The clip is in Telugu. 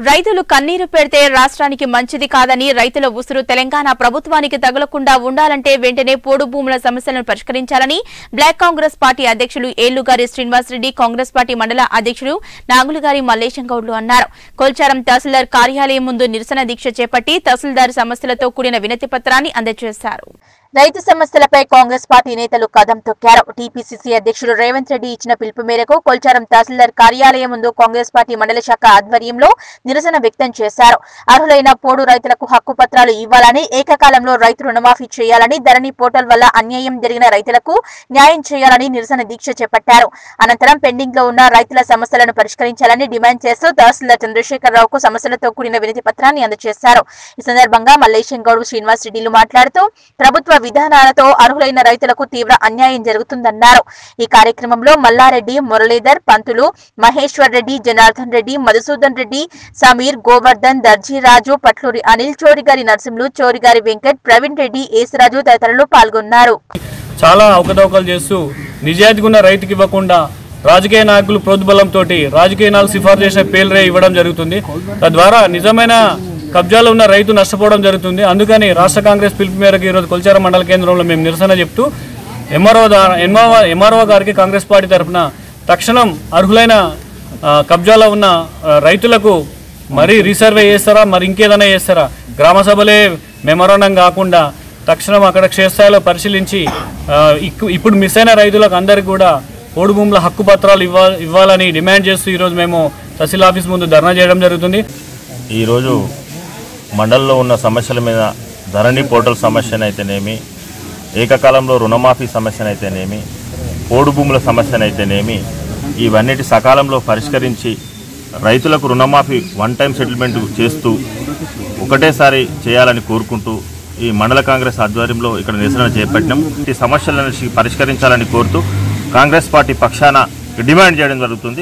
రైతులు కన్నీరు పెడితే రాష్ట్రానికి మంచిది కాదని రైతుల ఉసురు తెలంగాణ ప్రభుత్వానికి తగలకుండా ఉండాలంటే వెంటనే పోడు భూముల సమస్యలను పరిష్కరించాలని బ్లాక్ కాంగ్రెస్ పార్టీ అధ్యక్షులు ఏళ్ళుగారి శ్రీనివాసరెడ్డి కాంగ్రెస్ పార్టీ మండల అధ్యక్షులు నాగులుగారి మల్లేశం గౌడ్లు అన్నారు. కొల్చారం తహసీల్దార్ కార్యాలయం ముందు నిరసన దీక్ష చేపట్టి తహసీల్దార్ సమస్యలతో కూడిన వినతి పత్రాన్ని అందజేశారు. రైతు సమస్యలపై కాంగ్రెస్ పార్టీ నేతలు కదం తొక్కారు. టీపీసీసీ అధ్యక్షుడు రేవంత్ రెడ్డి ఇచ్చిన పిలుపు మేరకు కొల్చారం తహసీల్దార్ కార్యాలయం ముందు కాంగ్రెస్ పార్టీ మండల శాఖ ఆధ్వర్యంలో నిరసన వ్యక్తం చేశారు. అర్హులైన పోడు రైతులకు హక్కు పత్రాలు ఇవ్వాలని ఏకకాలంలో రైతు రుణమాఫీ చేయాలని ధరణి పోర్టల్ వల్ల అన్యాయం జరిగిన రైతులకు న్యాయం చేయాలని నిరసన దీక్ష చేపట్టారు. అనంతరం పెండింగ్లో ఉన్న రైతుల సమస్యలను పరిష్కరించాలని డిమాండ్ చేస్తూ తహసీల్దార్ చంద్రశేఖరరావుకు సమస్యలతో కూడిన వినతి పత్రాన్ని అందజేశారు. ఈ సందర్భంగా మల్లేశం గౌడ్ శ్రీనివాస్ రెడ్డిలు మాట్లాడుతూ ప్రభుత్వ విధానాలతో అర్హులైన రైతులకు తీవ్ర అన్యాయం జరుగుతుందన్నారు. ఈ కార్యక్రమంలో మల్లారెడ్డి మురళీధర్ పంతులు మహేశ్వర్ రెడ్డి జనార్దన్ రెడ్డి మధుసూదన్ రెడ్డి సమీర్ గోవర్ధన్ దర్జీరాజు పట్లూరి అనిల్ చోరిగారి నరసింహులు చోరిగారి వెంకట్ ప్రవీణ్ రెడ్డి ఏసురాజు తదితరులు పాల్గొన్నారు. చాలా అవకతవకలు చేస్తూ నిజాయితీగా ఉన్న రైతుకి ఇవ్వకుండా రాజకీయ నాయకులు ప్రోద్బలంతో రాజకీయ నాయకులు సిఫార్సు చేసిన పేర్లే ఇవ్వడం జరుగుతుంది. తద్వారా నిజమైన కబ్జాలో ఉన్న రైతు నష్టపోవడం జరుగుతుంది. అందుకని రాష్ట్ర కాంగ్రెస్ పిలుపు మేరకు ఈరోజు కొల్చార మండల కేంద్రంలో మేము నిరసన చెప్తూ ఎంఆర్ఓ ఎంఆర్ఓ ఎంఆర్ఓ గారికి కాంగ్రెస్ పార్టీ తరఫున తక్షణం అర్హులైన కబ్జాలో ఉన్న రైతులకు మరీ రీసర్వే చేస్తారా మరి ఇంకేదైనా చేస్తారా? గ్రామ సభలే మెమోరాండం కాకుండా తక్షణం అక్కడ క్షేత్రస్థాయిలో పరిశీలించి ఇప్పుడు మిస్ అయిన రైతులకు అందరికీ కూడా పోడు భూముల హక్కు పత్రాలు ఇవ్వ ఇవ్వాలని డిమాండ్ చేస్తూ ఈరోజు మేము తహసీల్ ఆఫీస్ ముందు ధర్నా చేయడం జరుగుతుంది. ఈరోజు మండలంలో ఉన్న సమస్యల మీద ధరణి పోర్టల్ సమస్యనైతేనేమి ఏకకాలంలో రుణమాఫీ సమస్యనైతేనేమి పోడు భూముల సమస్యనైతేనేమి ఇవన్నిటి సకాలంలో పరిష్కరించి రైతులకు రుణమాఫీ వన్ టైం సెటిల్మెంట్ చేస్తూ ఒకటేసారి చేయాలని కోరుకుంటూ ఈ మండల కాంగ్రెస్ ఆధ్వర్యంలో ఇక్కడ నిరసన చేపట్టినాం. ఈ సమస్యలను పరిష్కరించాలని కోరుతూ కాంగ్రెస్ పార్టీ పక్షాన డిమాండ్ చేయడం జరుగుతుంది.